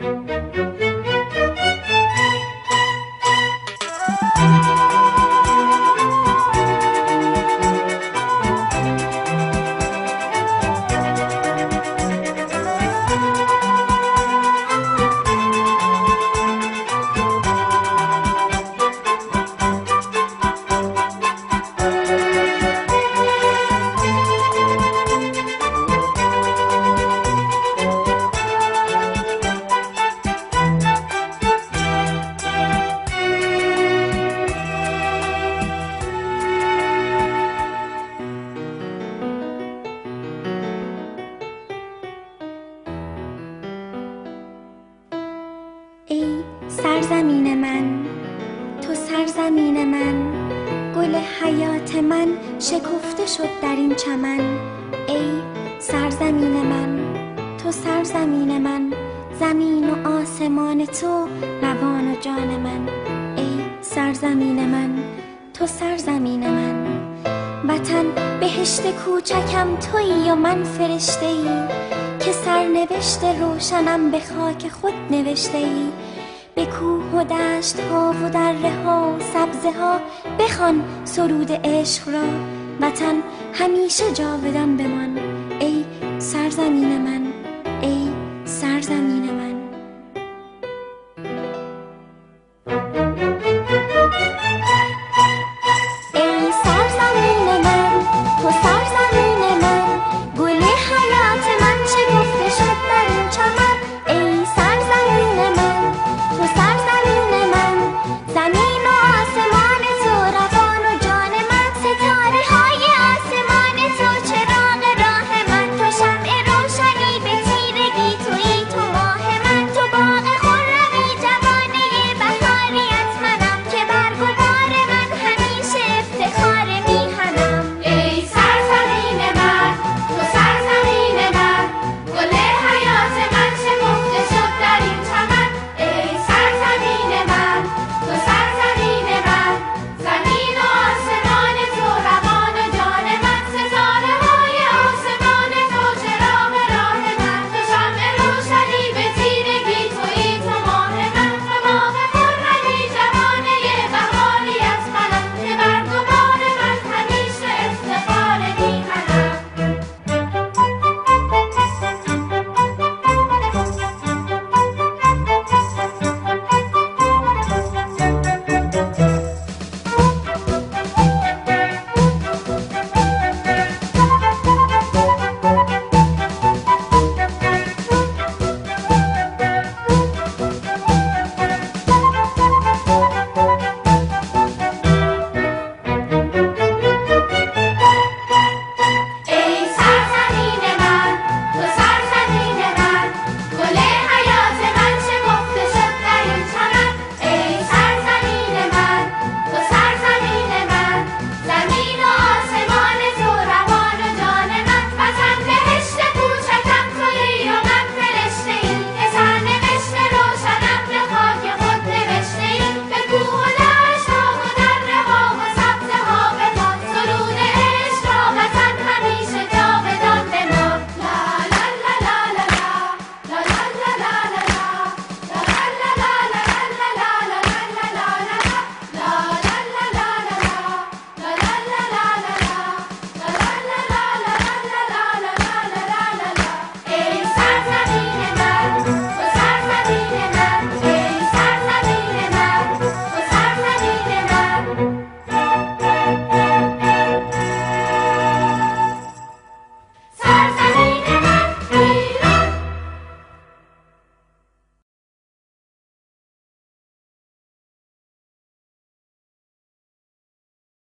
ای سرزمین من. تو سرزمین من. گل حیات من شکفته شد در این چمن. ای سرزمین من. تو سرزمین من. زمین و آسمان تو روان و جان من. ای سرزمین من. تو سرزمین من. وطن بهشت کوچکم تویی و من فرشته ای که سرنوشت روشنم به خاک خود نوشته ای به کوه و دشت ها و دره ها و سبزه ها بخوان سرود عشق را. وطن همیشه جاودان بمان.